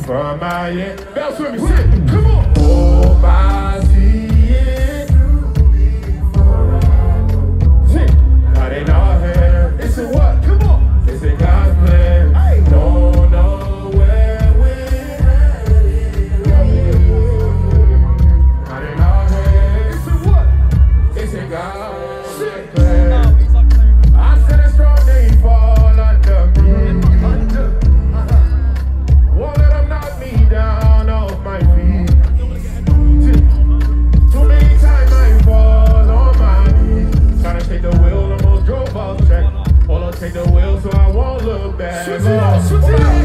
from my end. That's we. Come take the wheel, so I won't look back. Switch it up, switch it up.